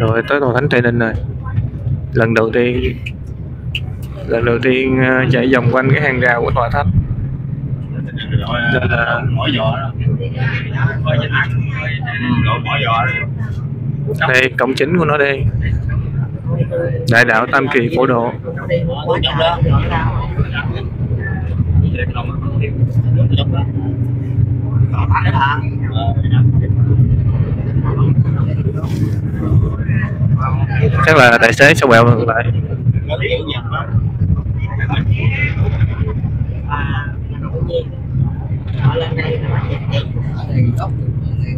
rồi, tới tòa thánh tây ninh rồi. Lần đầu tiên, lần đầu tiên ờ, chạy vòng quanh cái hàng rào của tòa thánh. Nên là- mỏ giò đó đây, cổng chính của nó đây. Đại đạo tam kỳ phổ độ. Ở trong chắc là tài xế sẽ quẹo ngược lại Hãy subscribe cho kênh Ghiền Mì Gõ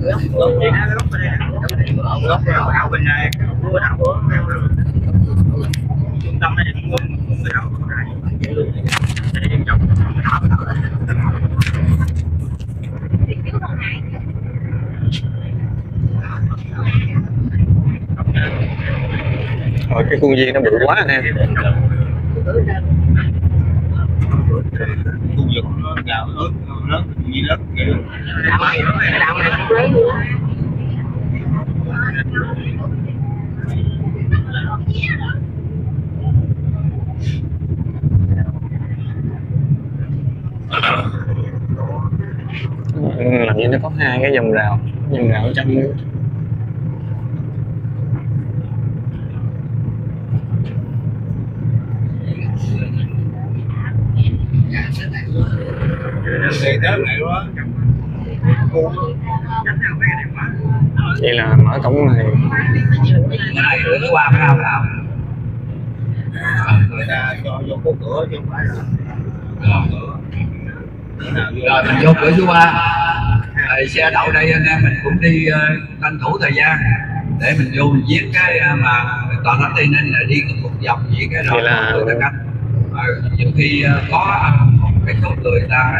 Để không bỏ lỡ những video hấp dẫn đảo của Trung tâm này cũng cũng cái đảo của đại Để đi trong rồi cái khuôn viên nó bự quá anh em ừ, khu vực nó gạo lớn lớn như lớn kiểu làm như nó có hai cái dòng rào dòng rào ở trong nữa. thì tới này quá vậy là mở cổng này người ta cho vô cửa chứ không phải là rồi. Mình vô cửa số ba rồi xe đậu đây anh em mình cũng đi tranh thủ thời gian để mình vô mình viết cái mà toàn thánh tây ninh là đi một vòng vậy cái rồi là- người ta canh nhiều khi ờ, có một cái số người ta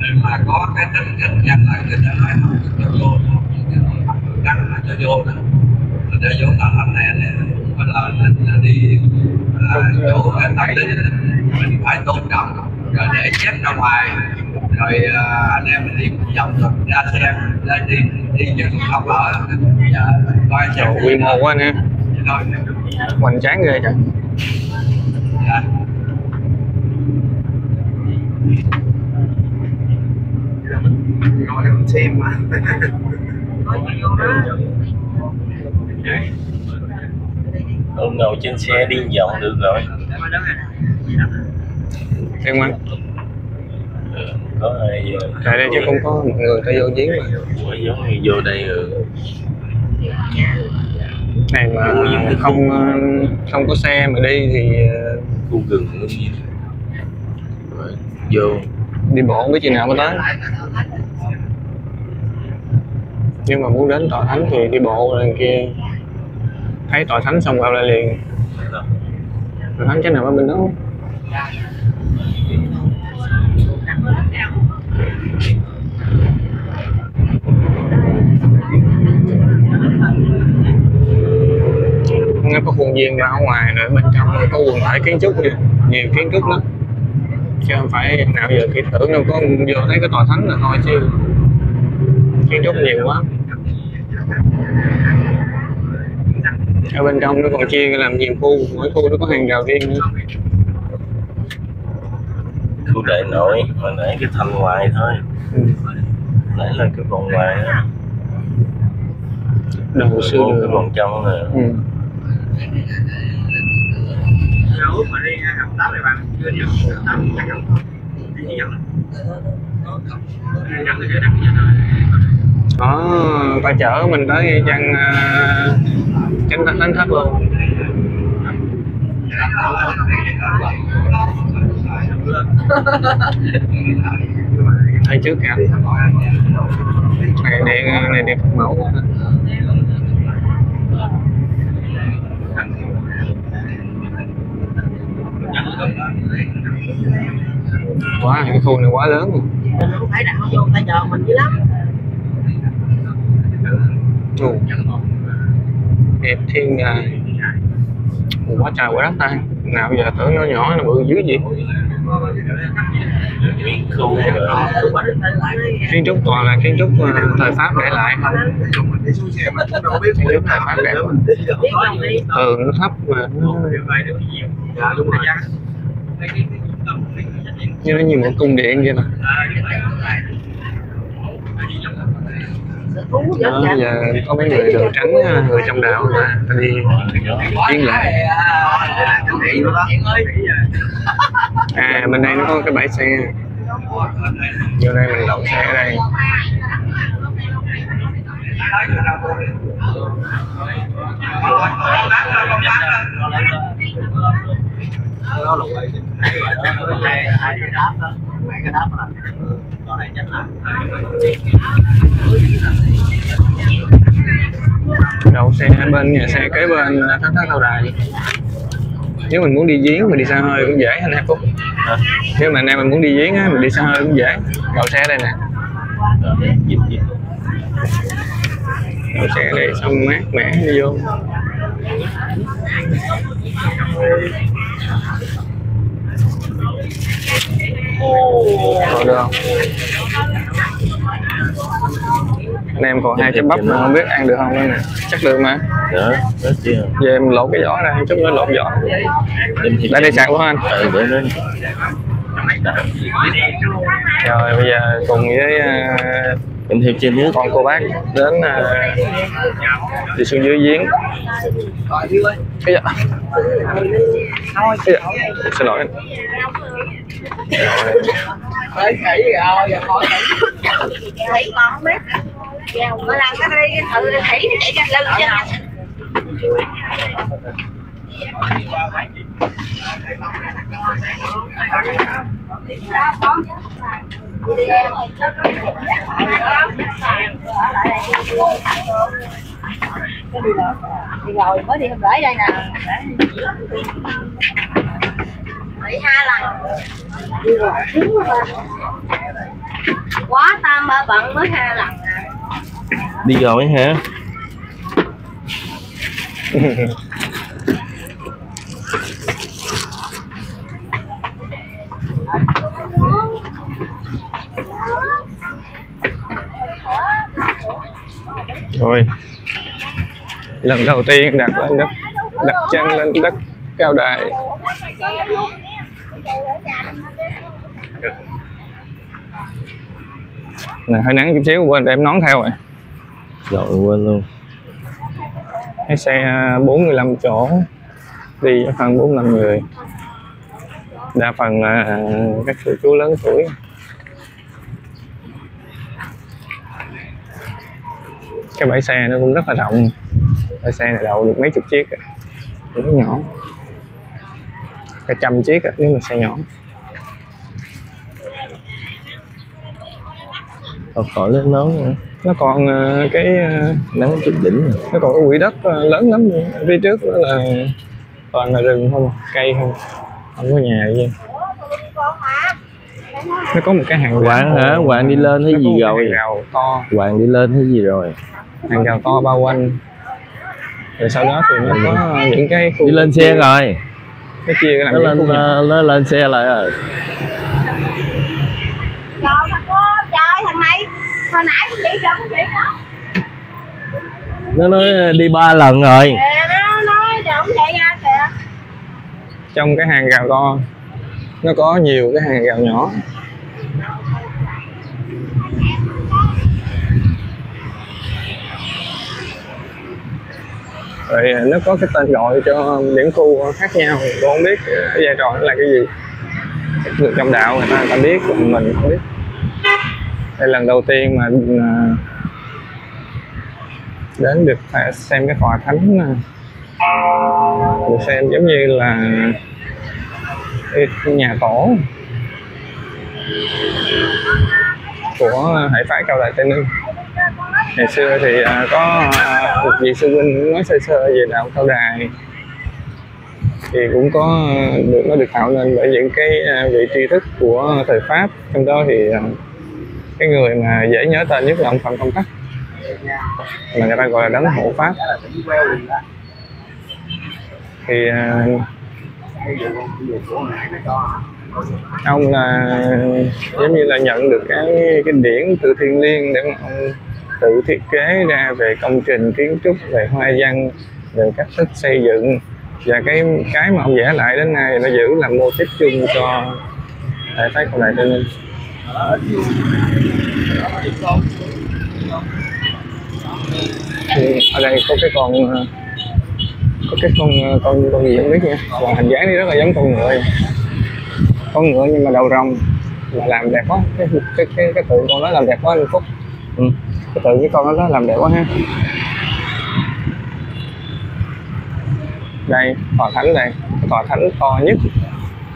nên mà có cái tính cách nhân là người ta nói không cho vô người đăng là cho vô đó ta vô toàn thánh này này mà là nên là đi ờ, chỗ cái tây ninh mình phải tôn trọng rồi để chép ra ngoài. Rồi ờ, anh em mình đi một vòng rồi ra xe ra đi đi cho không ở. Dạ, coi xe Trời, quy mô quá anh em rồi. Hoành tráng ghê trời. Dạ. Ngồi mình xem mà. Ông ngồi trên xe đi vòng được rồi. Em ăn. Ừ, Có ai tại đây chứ không có mọi người ta vô giếng mà. Ủa, giống như vô đây ừ. này mà không ờ, không có xe mà đi thì ờ, khu rừng nó gì Rồi, vô. đi bộ không biết chừng nào mới tới nhưng mà muốn đến tòa thánh thì đi bộ lên kia. Thấy tòa thánh xong vào lại liền. Tòa thánh chắc nào ở bên đó? Nó có khuôn viên ra ở ngoài rồi bên trong có quần thể kiến trúc nhiều, nhiều kiến trúc lắm. Chứ không phải nào giờ kỹ tưởng đâu có vô thấy cái tòa thánh là thôi chứ. Kiến trúc nhiều quá. Ở bên trong nó còn chia làm nhiều khu mỗi khu nó có hàng rào riêng nữa khu đại nội mà nãy cái thành ngoài thôi ừ. nãy là cái vòng ngoài á đầu xưa cái đường vòng trong nè ừ. Mà đi học tám này bạn chưa đi học tám chắc chắn không đi gì dẫn dẫn thì sẽ đặt cho rồi có ta chở mình tới chân uh, chánh thánh thánh thất luôn. Thấy trước kìa. Này điện này điện Phật mẫu quá. quá cái khu này quá lớn. Rồi không phải đạo vô tay chờ mình dữ lắm đẹp thiên ngài quá trời quá đất ta. Nào giờ tưởng nhỏ nhỏ nó bự dữ gì? Kiến trúc toàn là kiến trúc à, thời pháp để lại. Kiến trúc thời pháp đẹp tường ừ, nó thấp mà nó, như nó như một cung điện vậy nè thú đó, rất bây giờ có mấy người đồ trắng ờ, người trong đạo mà ta đi chuyên lễ à bên đây nó có cái bãi xe. Vô đây mình đậu xe ở đây đậu xe bên nhà xe kế bên ờ, thác lâu đài nếu mình muốn đi giếng mình đi xa hơi cũng dễ anh em. Phúc nếu mà anh em mình muốn đi giếng á mình đi xa hơi cũng dễ. Đậu xe đây nè. Đậu xe đây xong mát mẻ đi vô. Rồi được không? Anh em còn hai trái bắp mà không biết ăn được không nữa nè Chắc được mà Đó, đó chưa? Giờ em lột cái vỏ ra, chút nữa lột vỏ Đây đây sạc luôn anh Ừ. Rồi bây giờ cùng với Đem thêm trên nước. con cô bác đến uh, đi xuống dưới giếng Ây da. Ây da. Xin lỗi mỗi lần nó đi thử thủy để cho lưng cho đi rồi mới đi hôm gửi đây nè bị hai lần quá tam ba bận mới hai lần. Đi rồi hả? Rồi. Lần đầu tiên đặt lên đất đặt chân lên đất cao đài. Nè hơi nắng chút xíu quên đem nón theo rồi. Rồi quên luôn. cái xe 45 chỗ đi khoảng 45 người đa phần là các cô chú lớn tuổi cái bãi xe nó cũng rất là rộng bãi xe này đậu được mấy chục chiếc rất nhỏ cả trăm chiếc nếu mà xe nhỏ Còn khỏi lên nón nữa. nó còn ờ, cái ờ, Nắng chút đỉnh rồi. nó còn cái quỹ đất ờ, lớn lắm phía trước đó là toàn là rừng không à, cây không không có nhà gì nó có một cái hàng Hoàng hả? Hoàng đi lên thấy gì rồi? Hoàng đi lên thấy gì rồi? Hàng rào to bao quanh rồi sau đó thì nó có những cái khu Đi lên xe rồi. nó chia ra làm Nó lên nó lên xe lại rồi. Trời thằng cô, trời thằng này Hồi nãy con chị cho con chị đó Nó nói đi ba lần rồi. Kìa nó nói cho ông chạy ra kìa trong cái hàng rào to nó có nhiều cái hàng rào nhỏ rồi à, nó có cái tên gọi cho những khu khác nhau tôi không biết à, cái vai trò nó là cái gì. Người trong đạo người ta, người ta biết còn mình không biết. Đây lần đầu tiên mà à, đến được xem cái tòa thánh được xem giống như là nhà tổ của hệ phái cao đài tây ninh ngày xưa thì à, có à, một vị sư huynh nói sơ sơ về đạo cao đài. Thì cũng có được nó được tạo nên bởi những cái à, vị tri thức của thời pháp. Trong đó thì à, cái người mà dễ nhớ tên nhất là ông phạm công tắc. Mà người ta gọi là đấng hộ pháp. Thì à, ông là giống như là nhận được cái cái điển từ thiên liêng để mà ông tự thiết kế ra về công trình kiến trúc về hoa văn về cách thức xây dựng. Và cái cái mà ông vẽ lại đến nay nó giữ làm mô típ chung cho hệ phái cầu đại tây ninh thì ở đây có cái con có cái con con con gì không biết nha. Và hình dáng đi rất là giống con ngựa. Con ngựa nhưng mà đầu rồng mà làm đẹp quá. Cái cái cái, cái tượng con đó làm đẹp quá anh phúc. Ừ cái tượng cái con nó làm đẹp quá ha. Đây, tòa thánh này, tòa thánh to nhất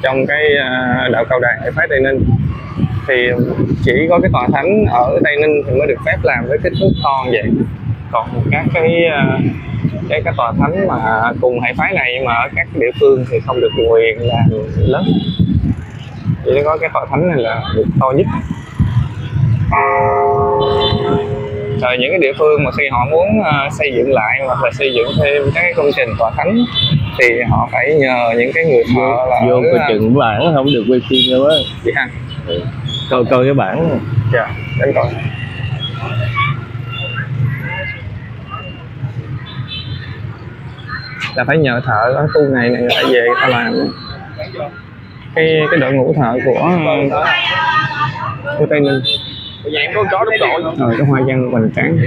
trong cái à, đạo cầu đài phái tây ninh. Thì chỉ có cái tòa thánh ở tây ninh thì mới được phép làm với kích thước to vậy. Còn các cái à, cái cái tòa thánh mà cùng hệ phái này mà ở các địa phương thì không được quyền làm lớn. Chỉ có cái tòa thánh này là được to nhất rồi những cái địa phương mà khi họ muốn ờ, xây dựng lại hoặc là xây dựng thêm các cái công trình tòa thánh thì họ phải nhờ những cái người thợ là vô coi ờ, chừng bản không được quay phim đâu á. Chị ha. Coi coi cái bản. Dạ đến rồi là phải nhờ thợ ở khu này này người ta về người ta làm cái cái đội ngũ thợ của của tây ninh có chó đúng rồi. Rồi cái hoa văn hoành tráng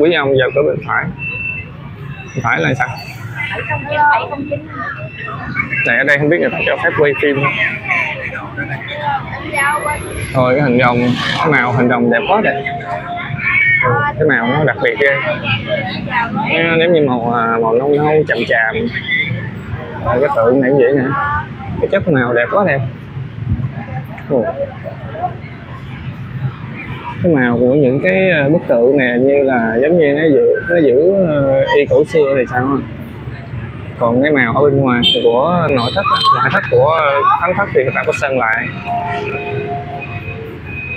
quý ông vào cửa bên phải bên phải là sao? Này, ở đây không biết người ta cho phép quay phim. Thôi, cái hình rồng màu hình rồng đẹp quá đẹp cái màu nó đặc biệt ghê. Nếu như màu à, màu nâu nâu chậm chạm rồi cái tượng này cũng vậy nè. Cái chất màu đẹp quá đẹp. Ồ. cái màu của những cái à, bức tượng này như là giống như nó giữ nó giữ à, y cổ xưa thì sao không? còn cái màu ở bên ngoài của nội thất ngoại thất của thánh thất thì người ta có sơn lại.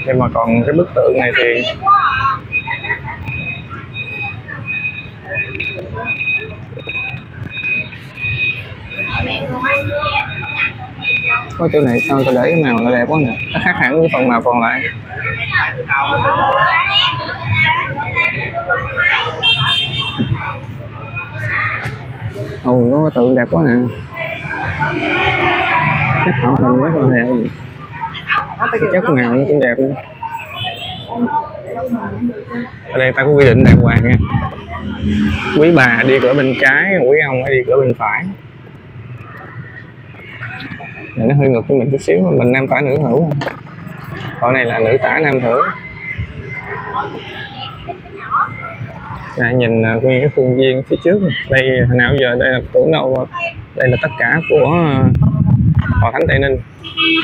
Nhưng mà còn cái bức tượng này thì có chỗ này sao tôi để cái màu nó đẹp quá nè nó khác hẳn với phần màu còn lại. Ồ, nó tự đẹp quá nè. Chắc họ hình rất là đẹp chắc chất nó cũng đẹp nữa. Ở đây ta có quy định đàng hoàng nha. Quý bà đi cửa bên trái, quý ông phải đi cửa bên phải này nó hơi ngược với mình chút xíu mà mình nam tả nữ hữu. Còn này là nữ tả nam thử. À, nhìn nguyên cái khuôn viên phía trước. Đây hồi nào giờ đây là tủ nâu đây là tất cả của à, Hòa Thánh Tây Ninh.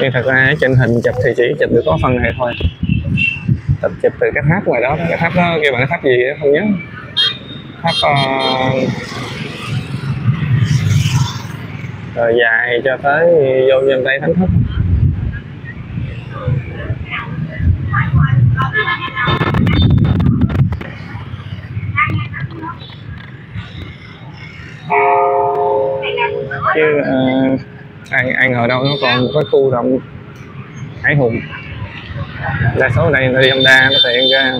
Nhưng thật ra trên hình chụp thì chỉ chụp được có phần này thôi. Tập chụp từ cái tháp ngoài đó. Cái tháp đó kêu bằng cái tháp gì đó, không nhớ. Tháp uh, rồi dài cho tới vô dân tay thánh thất. Chứ uh, ai ai ngờ đâu nó còn có khu rộng hải hùng. Đa số đây là đi Honda nó tiện ra.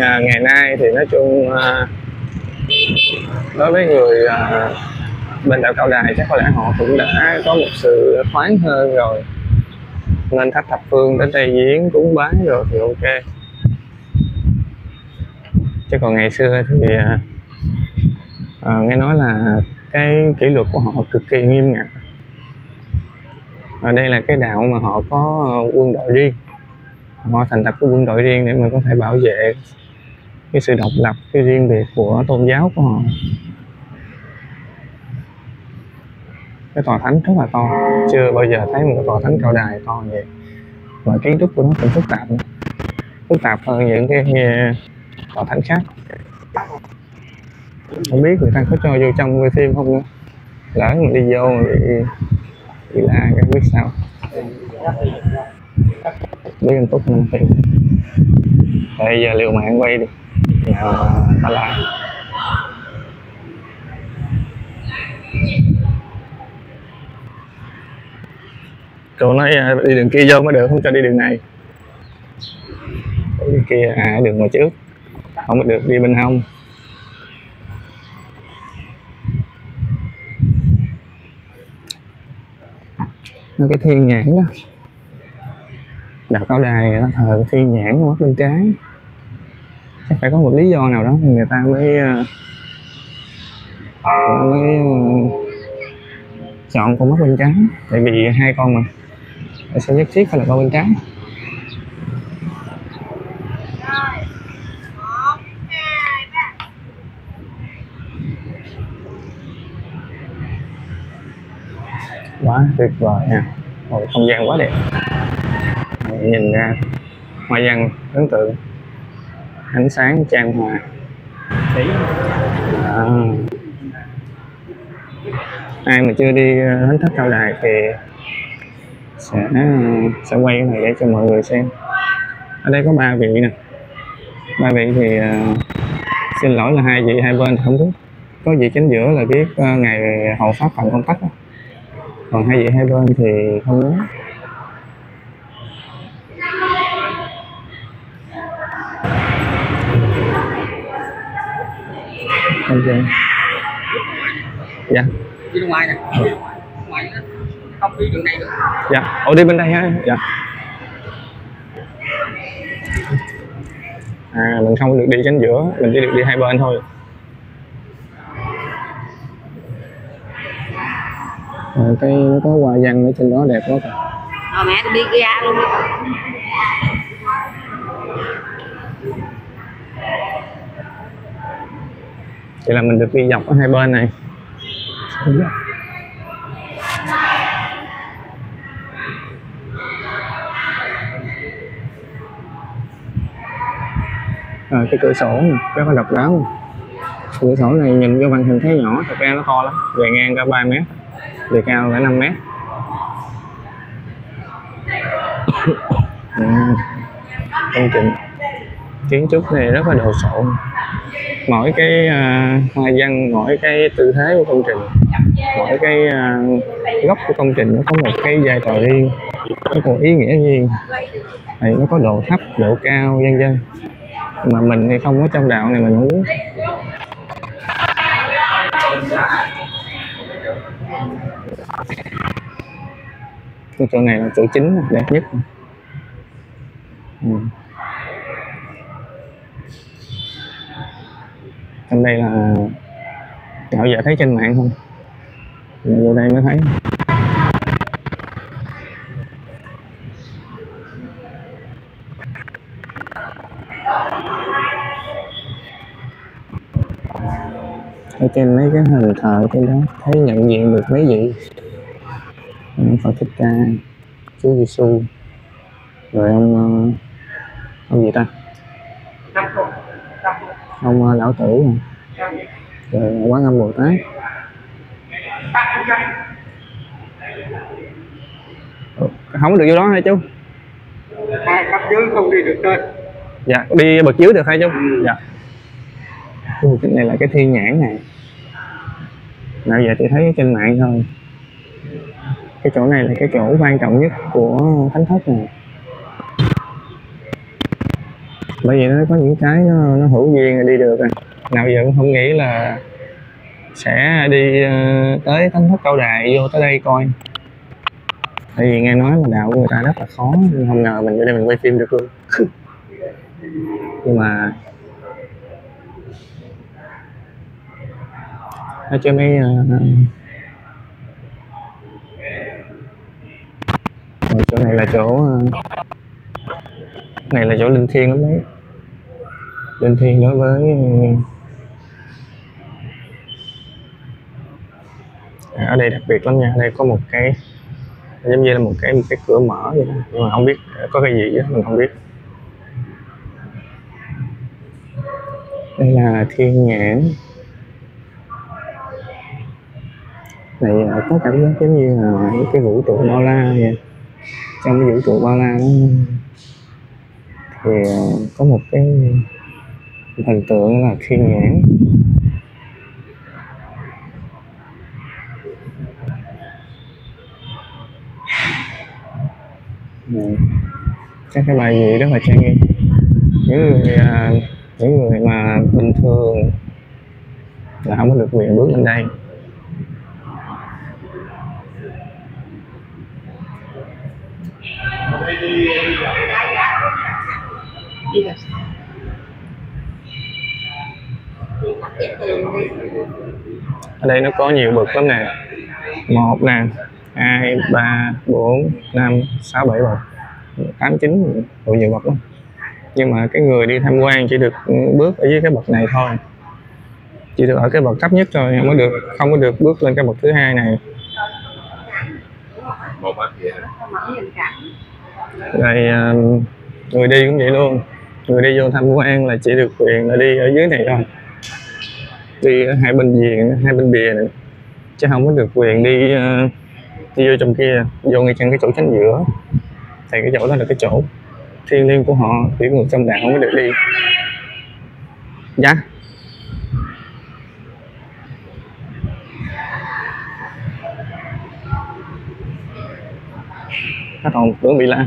À, ngày nay thì nói chung à, đối với người à, bên đạo cao đài chắc có lẽ họ cũng đã có một sự thoáng hơn rồi. Nên khách thập phương đến đây diễn cúng bái rồi thì ok. Chứ còn ngày xưa thì à, à, nghe nói là cái kỷ luật của họ cực kỳ nghiêm ngặt. Ở đây là cái đạo mà họ có quân đội riêng. Họ thành lập cái quân đội riêng để mà có thể bảo vệ cái sự độc lập, cái riêng biệt của tôn giáo của họ. Cái tòa thánh rất là to, chưa bao giờ thấy một tòa thánh cao đài to như vậy. Và kiến trúc của nó cũng phức tạp phức tạp hơn những cái ờ, tòa thánh khác. Không biết người ta có cho vô trong quay phim không nữa. Lỡ mà đi vô thì thì là cái biết sao. Biết anh túc năm tỷ bây giờ liều mạng quay đi nào ta lại. Cậu nói à, đi đường kia vô mới được, không cho đi đường này. Đi kia à đường ngoài trước. Không được, đi bên hông. Nó cái thiên nhãn đó. Đặt áo đài nó thờ thiên nhãn mất bên trái phải có một lý do nào đó thì người ta mới ờ, mới ờ, chọn con mắt bên trái. Tại vì hai con mà Tại sao nhất thiết phải là con bên trái. Quá tuyệt vời nha một không gian quá đẹp. Nhìn ra hoa văn ấn tượng ánh sáng trang hòa. À. ai mà chưa đi ờ, thánh thất cao đài thì sẽ sẽ quay cái này để cho mọi người xem. Ở đây có ba vị nè. Ba vị thì ờ, xin lỗi là hai vị hai bên thì không biết. Có vị chính giữa là biết ờ, ngày hậu pháp phạm công tắc còn hai vị hai bên thì không nhớ ok dạ. Đi ngoài nè. Ngoài nó không đi đường này được. Dạ. Ồ đi bên đây ha dạ. À mình không được đi chính giữa. Mình chỉ được đi hai bên thôi. À, cái nó có hoa văn ở trên đó đẹp quá kìa. Rồi mẹ tôi đi ra luôn đi thì là mình được đi dọc ở hai bên này. À, cái cửa sổ này rất là độc đáo. Cửa sổ này nhìn vô màn hình thấy nhỏ thật ra nó to lắm về ngang cả 3 mét về cao cả 5 mét. À, công trình kiến trúc này rất là đồ sộ mỗi cái à, hoa văn mỗi cái tư thế của công trình, mỗi cái à, góc của công trình nó có một cái vai trò riêng, nó có ý nghĩa riêng. Thì nó có độ thấp, độ cao, vân vân. Mà mình thì không có trong đạo này mình không biết. Cái chỗ này là chỗ chính, đẹp nhất. Ừ. trong đây là dạo giờ thấy trên mạng không? Vô đây mới thấy. Ở trên mấy cái hình thờ trên đó, thấy nhận diện được mấy vị. Phật Thích Ca, Chúa Giêsu rồi ông ờ, ông gì ta? Ông ờ, lão tử. Rồi quán âm Bồ Tát. Ủa, không được vô đó hả chú? Hai cấp dưới không đi được trên dạ đi bậc dưới được hay chú? Dạ. Ui, cái này là cái thiên nhãn này. Nào giờ chỉ thấy trên mạng thôi. Cái chỗ này là cái chỗ quan trọng nhất của thánh thất này bởi vì nó có những cái nó, nó hữu duyên là đi được à. Nào giờ cũng không nghĩ là sẽ đi ờ, tới thánh thất cao đài vô tới đây coi. Tại vì nghe nói là đạo của người ta rất là khó nhưng không ngờ mình vô đây mình quay phim được luôn. Nhưng mà ở trên mấy Rồi chỗ này là chỗ ờ, này là chỗ linh thiêng lắm đấy linh thiêng đối với à, ở đây đặc biệt lắm nha. Ở đây có một cái giống như là một cái một cái cửa mở vậy đó. Nhưng mà không biết có cái gì đó mình không biết. Đây là thiên nhãn. Này à, có cảm giác giống như là những cái vũ trụ bao la vậy. Trong cái vũ trụ bao la đó. Thì à, có một cái hình tượng là thiên nhãn. Các cái bài gì rất là trang nghiêm những người à, những người mà bình thường là không có được quyền bước lên đây. Ở đây nó có nhiều bậc lắm nè. Một nè, hai, ba, bốn, năm, sáu, bảy bậc tám, chín. Đủ nhiều bậc lắm. Nhưng mà cái người đi tham quan chỉ được bước ở dưới cái bậc này thôi. Chỉ được ở cái bậc thấp nhất thôi, không có được, không có được bước lên cái bậc thứ hai này. Rồi à, người đi cũng vậy luôn. Người đi vô tham quan là chỉ được quyền là đi ở dưới này thôi đi hai bên viện hai bên bìa này. Chứ không có được quyền đi ờ, đi vô trong kia, vô ngay trong cái chỗ tránh giữa. Thì cái chỗ đó là cái chỗ thiêng liêng của họ chỉ người trong đạo không có được đi. Dạ. Nó còn tưởng bị la.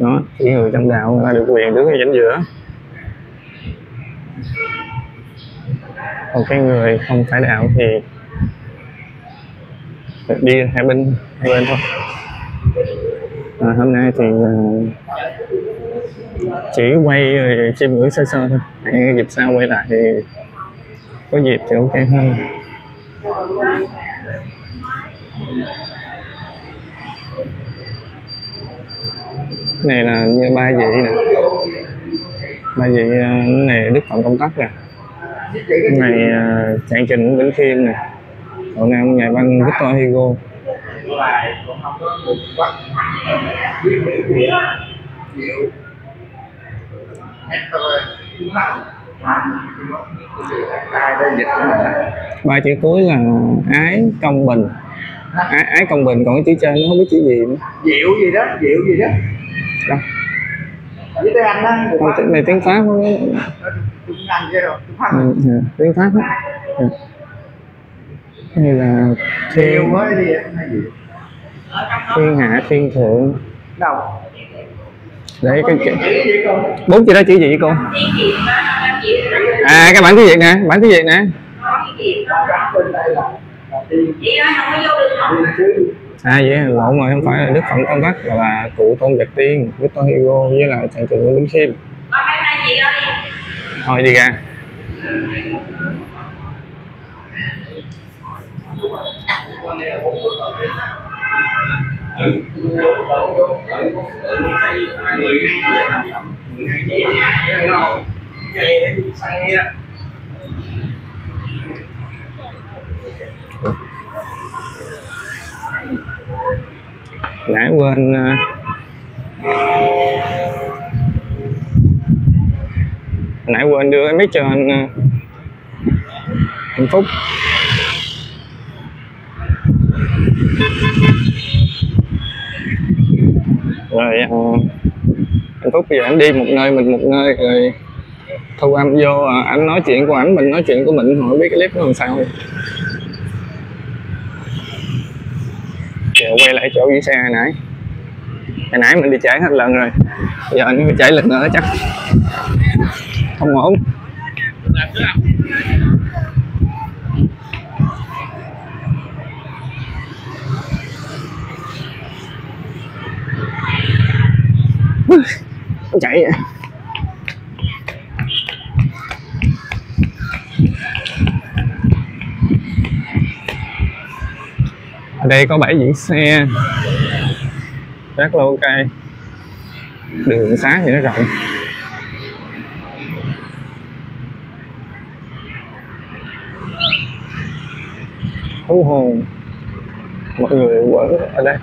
Đó. Chỉ người trong đạo là được quyền đứng ở chính giữa. Còn cái người không phải đạo thì đi hai bên hai bên thôi. À, hôm nay thì à, chỉ quay rồi chiêm ngưỡng sơ sơ thôi. Hẹn dịp sau quay lại thì có dịp thì ok hơn này là như ba vị nè. Ba vị ờ, này đức phận công tắc nè. Này chạy trạng trình vĩnh khiêm nè. Cậu nam nhà văn Victor Hugo. Ba chữ cuối là ái công bình. Ái, ái công bình còn cái chữ trên nó không biết chữ gì nữa. Diệu gì đó, diệu gì đó đâu tiếng. Không, này tiếng pháp Pháp. Ừ, ừ, tiếng pháp đó. Ừ. Cái này là thiên gì? thiên hạ thiên thượng Đâu? đấy cái, cái gì bốn chữ đó chữ gì cô à cái bản tiếng việt nè bản tiếng việt nè à vậy là lộn rồi, không phải là đức phận con tắc mà là cụ tôn vật tiên, Victor Hugo, với là thầy trường Nguyễn Bính Khiêm thôi, đi ra. Ừ. nãy quên ờ. nãy quên đưa cái mic cho anh hạnh anh Phúc. Rồi hạnh anh Phúc bây giờ anh đi một nơi mình một nơi rồi thu âm vô anh nói chuyện của ảnh, mình nói chuyện của mình hỏi biết cái clip nó làm sao. Kìa, quay lại chỗ dưới xe hồi nãy. Hồi nãy mình đi chạy hết lần rồi, giờ anh phải chạy lần nữa chắc. Không ổn. Chạy vậy? Đây có bãi giữ xe. Rất là ok. Đường xá thì nó rộng. Thú hồn. Mọi người ở đây.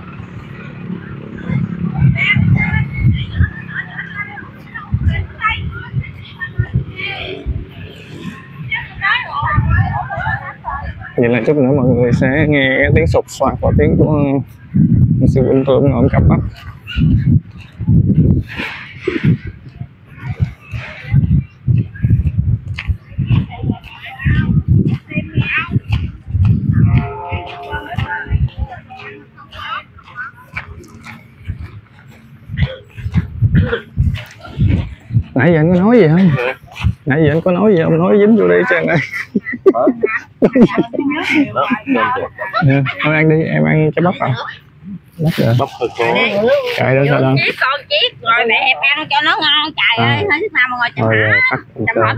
Vậy là chút nữa mọi người sẽ nghe cái tiếng sụp soạt và tiếng của sư huynh tôi ngồi cặp mắt. Nãy giờ anh có nói gì không? Nãy giờ anh có nói gì không? Nói dính vô đây cho anh. Ơi thôi ăn đi em ăn cái bắp à bắp rồi bắp hơi khó trời đó sao đâu con chiếc rồi mẹ em ăn cho nó ngon. Trời À. ơi hết sức nào mà ngồi hả